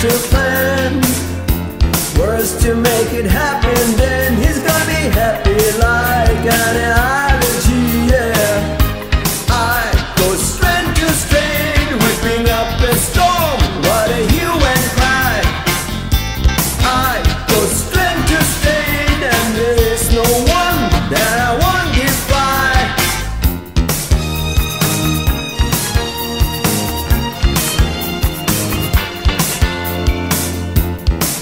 to plan, words to make it happen.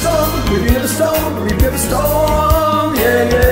storm, we feel a storm, we feel a storm, yeah, yeah.